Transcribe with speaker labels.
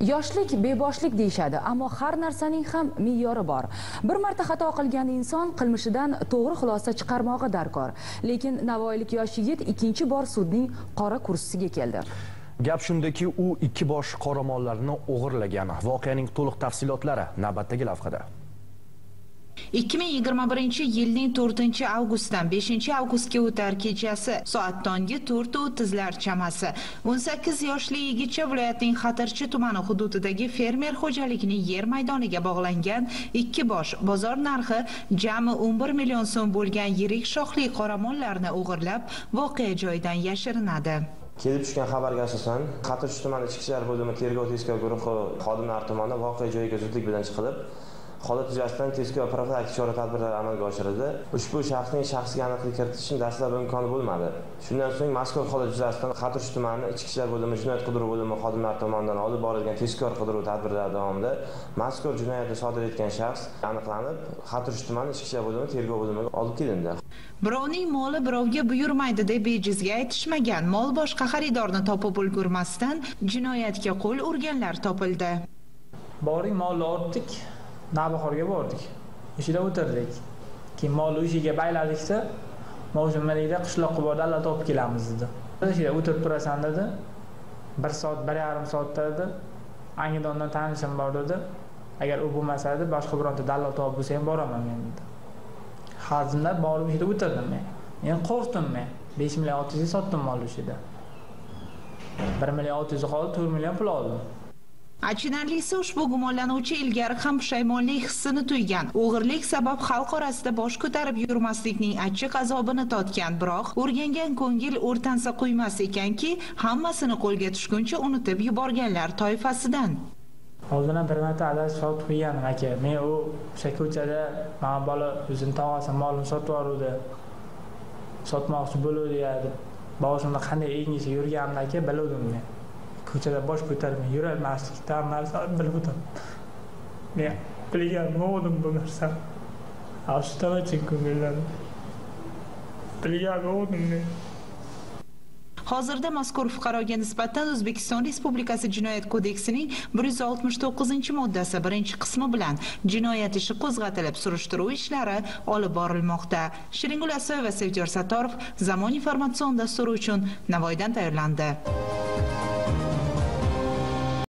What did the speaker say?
Speaker 1: yoshlik beboshlik deyishadi ammo har narsaning ham me'yori bor. Bir marta xato qilgan inson qilmishidan to'g'ri xulosa chiqarmog'i darkor. Lekin navoiylik yosh yigit ikkinchi bor sudning qora kursisiga keldi.
Speaker 2: Gap shundaki u ikki bosh qoramollarni o'g'irlagan. Voqeaning to'liq tafsilotlari navbatdagi lavhada.
Speaker 3: 2021 yilning 4 avgustdan 5 avgustga o'tar kechasi soat tongi 4:30lar chamasi. 18 yoshli yigitcha viloyatning Xatirchi tumani hududidagi fermer xo'jaligining yer maydoniga bog'langan ikki bosh bozor narxi jami 11 million so'm bo'lgan yirik shoxli qoramollarni o'g'irlab voqea joyidan yashirinadi.
Speaker 4: Kelib tushgan xabarga asosan xatirchi tumani ichki ishlar bo'limi tergov tezkor guruhi xodimlari tomonidan voqea joyiga zudlik bilan chiqilib holat yuzasidan tezkor profilaktik chora tadbirlar amalga oshirildi. Ushbu shaxsning shaxsiga aniqlik kiritish dastlab imkoni bo'lmadi. Shundan so'ng mazkur holat yuzasidan xatirchi tumani ichki ishlar bo'limi jinoyat qidiruv bo'limi xodimlari tomonidan olib borilgan tezkor qidiruv tadbirlari davomida mazkur jinoyatni sodir etgan shaxs aniqlanib xatirchi tumani ichki ishlar bo'limi tergov bo'limiga olib kelindi.
Speaker 3: Birovning moli birovga buyurmaydi deb bejizga aytishmagan mol boshqa xaridorni topib ulgurmasdan jinoyatga qo'l urganlar topildi.
Speaker 5: Boring molni ortdik navbahorga bordik. O'shada o'tirdik. Keyin mol o'shaga bayladikda deydi qishloqqa borib alla topib kelamiz dedi. O'shada o'tirib turasan dedi. Bir soat bir yarim soatda dedi. Angidondan tanishim bor dedi. Agar u bo'lmasa dedi. Boshqa bironta dallol topib bo'lsa ham boraman men dedi. Hazilab borib o'shada o'tirdim men. Men qo'rqdim men. besh million olti yuzga sotdim mol o'shada bir million olti yuz qoldi to'rt million pul oldim.
Speaker 3: Achinarlisi ushbu gumonlanuvchi ilgari ham pushaymonlik hissini tuygan o'g'irlik sabab xalq orasida bosh ko'tarib yurmaslikning achchiq azobini totgan. Biroq o'rgangan ko'ngil o'rtansa qo'ymas ekanki hammasini qo'lga tushguncha unutib yuborganlar toifasidan.
Speaker 5: Oldin ham bir marta adashib sotib qo'ygandim aka men u o'sha ko'chada mana bola o'zini tog'asi molini sotib yuboruvdi. Sotmoqchi bo'luvdi deb boshimda qanday engishib yurganini aka biluvdim men. Ko'chada bosh ko'tarmay yurolmaslikdan narsa bilib o'taman. Men bilgandim bu narsani. Afsusdan achin ko'ngildan. Bilgandim men.
Speaker 3: Hozirda mazkur fuqaroga nisbatan o'zbekiston respublikasi jinoyat kodeksining 169 moddasi birinchi qismi bilan jinoyat ishi qo'zg'atilib surishtiruv ishlari olib borilmoqda. Shiringul asoyeva sevyor satorov zamon informatsion dasturi uchun navoiydan tayyorlandi.